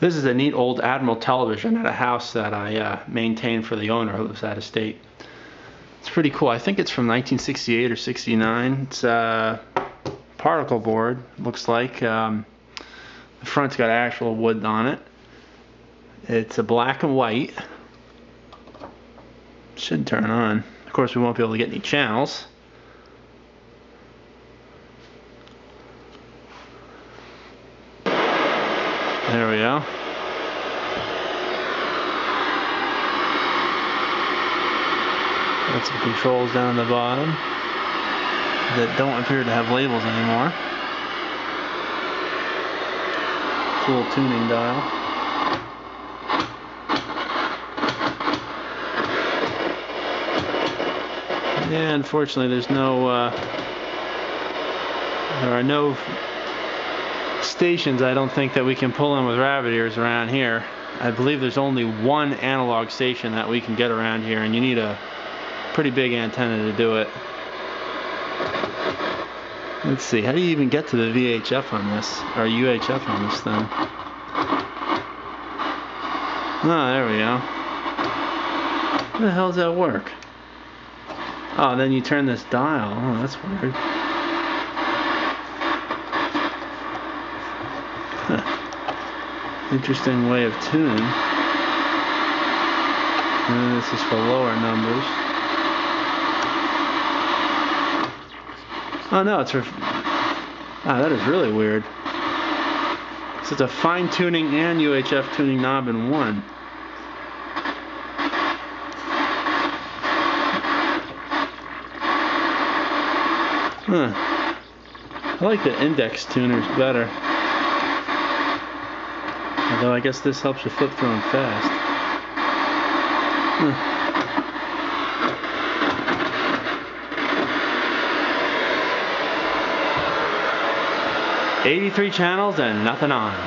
This is a neat old Admiral television at a house that I uh, maintain for the owner who lives out of state. It's pretty cool. I think it's from 1968 or 69. It's a particle board, looks like. Um, the front's got actual wood on it. It's a black and white. Should turn on. Of course, we won't be able to get any channels. There we go. Got some controls down the bottom that don't appear to have labels anymore. Cool tuning dial. Yeah, unfortunately there's no, uh, there are no stations I don't think that we can pull in with rabbit ears around here. I believe there's only one analog station that we can get around here and you need a pretty big antenna to do it. Let's see, how do you even get to the VHF on this, or UHF on this thing? Oh, there we go. How the hell does that work? Oh, then you turn this dial. Oh, that's weird. Interesting way of tuning. And this is for lower numbers. Oh no, it's for... Ah, that is really weird. So it's a fine tuning and UHF tuning knob in one. Huh. I like the index tuners better. Although I guess this helps you flip through them fast. Huh. 83 channels and nothing on.